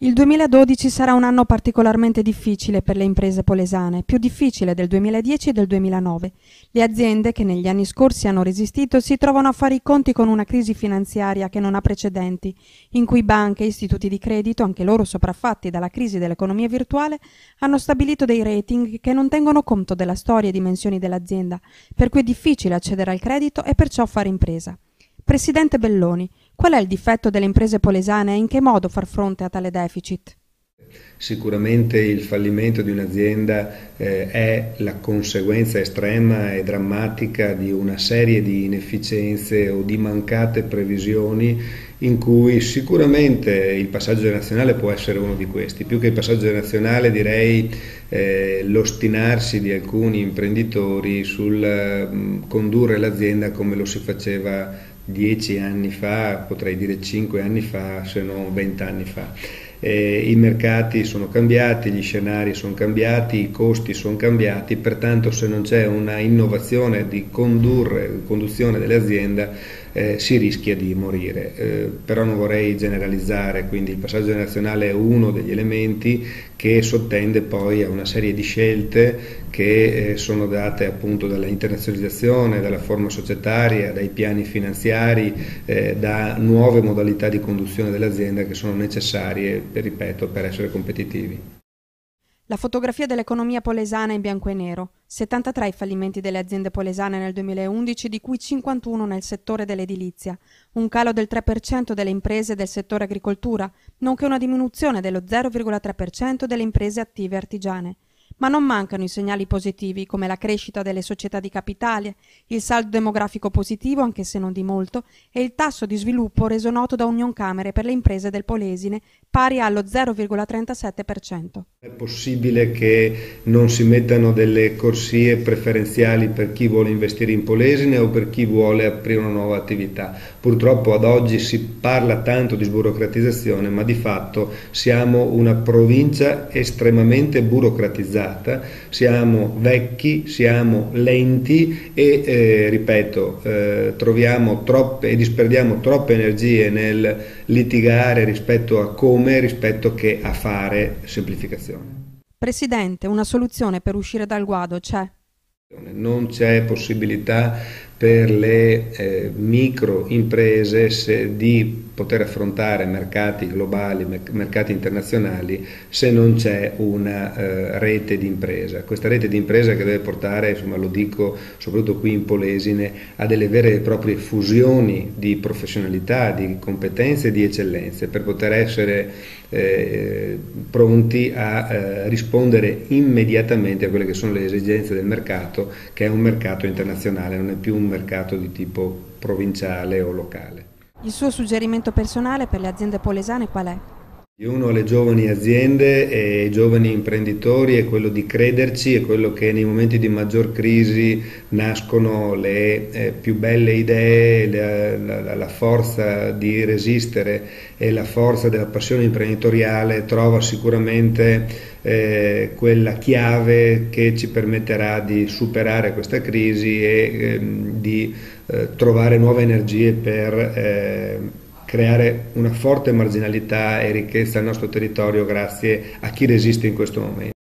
Il 2012 sarà un anno particolarmente difficile per le imprese polesane, più difficile del 2010 e del 2009. Le aziende che negli anni scorsi hanno resistito si trovano a fare i conti con una crisi finanziaria che non ha precedenti, in cui banche e istituti di credito, anche loro sopraffatti dalla crisi dell'economia virtuale, hanno stabilito dei rating che non tengono conto della storia e dimensioni dell'azienda, per cui è difficile accedere al credito e perciò fare impresa. Presidente Belloni, qual è il difetto delle imprese polesane e in che modo far fronte a tale deficit? Sicuramente il fallimento di un'azienda eh, è la conseguenza estrema e drammatica di una serie di inefficienze o di mancate previsioni in cui sicuramente il passaggio generazionale può essere uno di questi. Più che il passaggio generazionale direi eh, l'ostinarsi di alcuni imprenditori sul mh, condurre l'azienda come lo si faceva dieci anni fa, potrei dire cinque anni fa, se non vent'anni fa. Eh, I mercati sono cambiati, gli scenari sono cambiati, i costi sono cambiati, pertanto se non c'è una innovazione di condurre, conduzione dell'azienda eh, si rischia di morire. Eh, però non vorrei generalizzare, quindi il passaggio generazionale è uno degli elementi che sottende poi a una serie di scelte che eh, sono date appunto dalla internazionalizzazione, dalla forma societaria, dai piani finanziari, eh, da nuove modalità di conduzione dell'azienda che sono necessarie, ripeto, per essere competitivi. La fotografia dell'economia polesana in bianco e nero. 73 i fallimenti delle aziende polesane nel 2011, di cui 51 nel settore dell'edilizia, un calo del 3% delle imprese del settore agricoltura, nonché una diminuzione dello 0,3% delle imprese attive artigiane. Ma non mancano i segnali positivi come la crescita delle società di capitale, il saldo demografico positivo, anche se non di molto, e il tasso di sviluppo reso noto da Unioncamere per le imprese del Polesine, pari allo 0,37%. È possibile che non si mettano delle corsie preferenziali per chi vuole investire in Polesine o per chi vuole aprire una nuova attività. Purtroppo ad oggi si parla tanto di sburocratizzazione, ma di fatto siamo una provincia estremamente burocratizzata utilizzata, siamo vecchi, siamo lenti e, eh, ripeto, eh, troviamo troppe e disperdiamo troppe energie nel litigare rispetto a come, rispetto che a fare semplificazione. Presidente, una soluzione per uscire dal guado c'è? Non c'è possibilità per le eh, micro imprese se, di poter affrontare mercati globali, mercati internazionali se non c'è una eh, rete di impresa. Questa rete di impresa che deve portare, insomma lo dico soprattutto qui in Polesine, a delle vere e proprie fusioni di professionalità, di competenze e di eccellenze per poter essere eh, pronti a eh, rispondere immediatamente a quelle che sono le esigenze del mercato, che è un mercato internazionale, non è più un mercato di tipo provinciale o locale. Il suo suggerimento personale per le aziende polesane qual è? Uno alle giovani aziende e ai giovani imprenditori è quello di crederci, è quello che nei momenti di maggior crisi nascono le eh, più belle idee, la, la, la, forza di resistere e la forza della passione imprenditoriale trova sicuramente eh, quella chiave che ci permetterà di superare questa crisi e eh, di eh, trovare nuove energie per eh, creare una forte marginalità e ricchezza al nostro territorio grazie a chi resiste in questo momento.